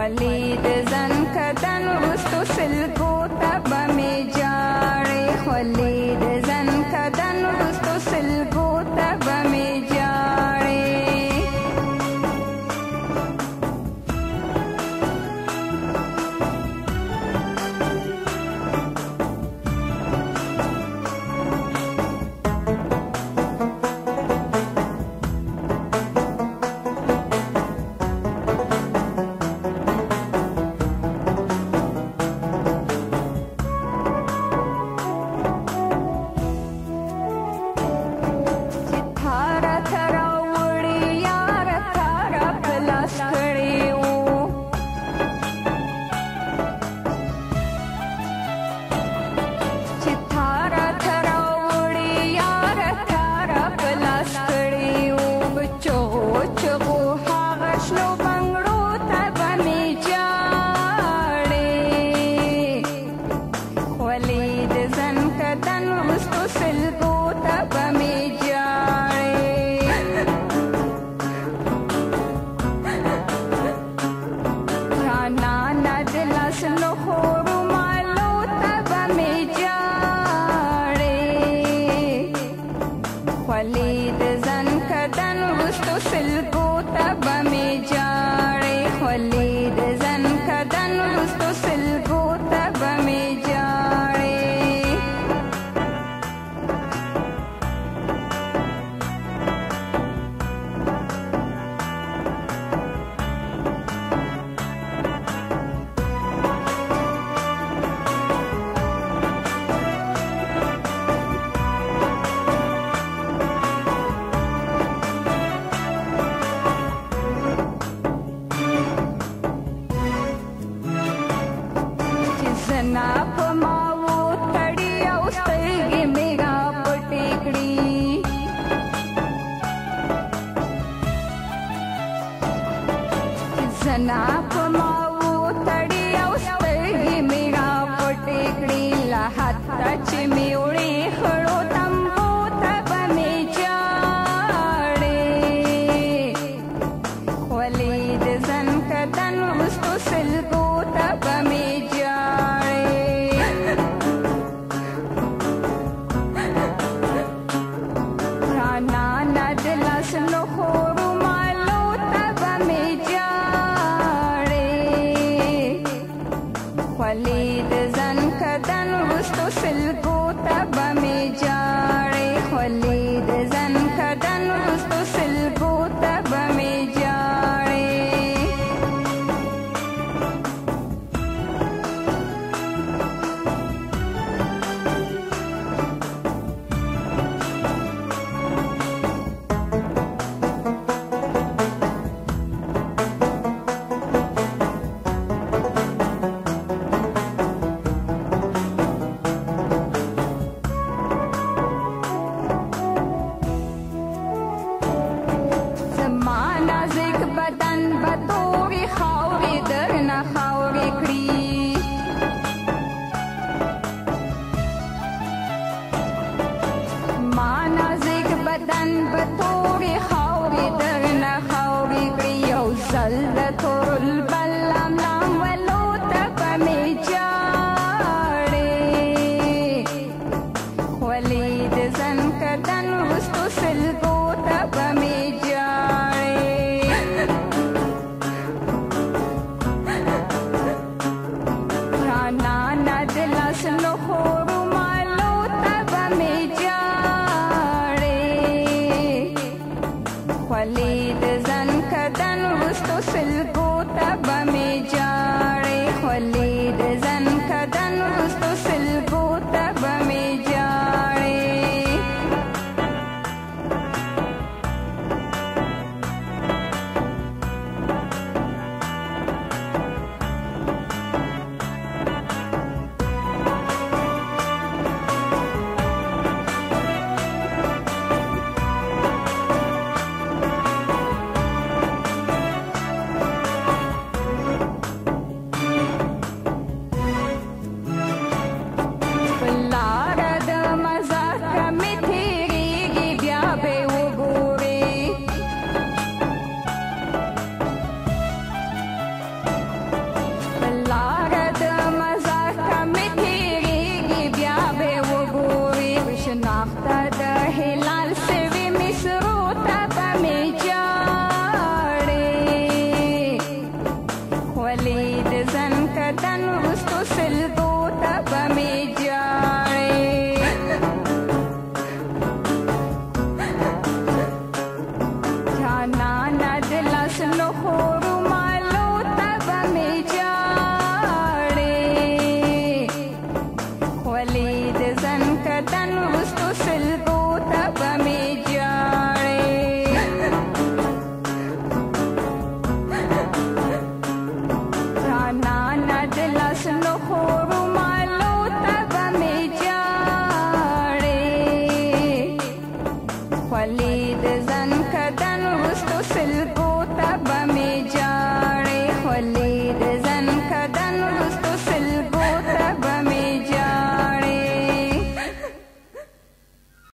Wally. جاړې خولې د زن کدن وروستو سلګو ته به مې and I put my Wale. Waleed जन कदन उसको सिल दो तब में जाए जाना न दिला सुनो खोर د زن کدن وستو سلګو ته به می جان